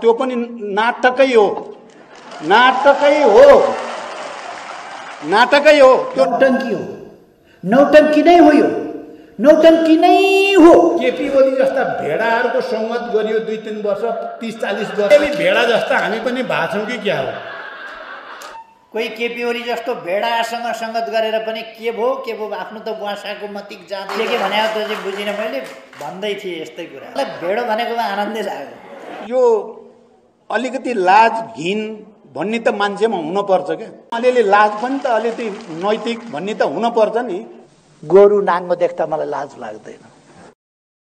त्यो पनि नाटकै हो। नाटकै हो। नाटकै हो। त्यो नौटङ्की हो। नौटङ्की नै हो यो। नौटङ्की नै हो। केपी ओली जस्ता भेडाहरूको सङ्गत गरियो दुई तिन वर्ष तिस चालिस वर्ष। भेडा जस्ता हामी पनि भाछौँ कि क्या हो? कोही केपी ओली जस्तो भेडासँग सङ्गत गरेर पनि के भयो के भयो आफ्नो त बुवासाको मतिक जाँदै के के भने त्यो चाहिँ बुझिनँ मैले। भन्दै थिएँ यस्तै कुरा। मलाई भेडो भनेकोमा आनन्दै लाग्यो। यो अलिकति लाज घिन भन्ने त मान्छेमा हुनपर्छ क्या। अलिअलि लाज पनि त अलिकति नैतिक भन्ने त हुनपर्छ नि। गोरु नाङ्गो देख्दा मलाई लाज लाग्दैन।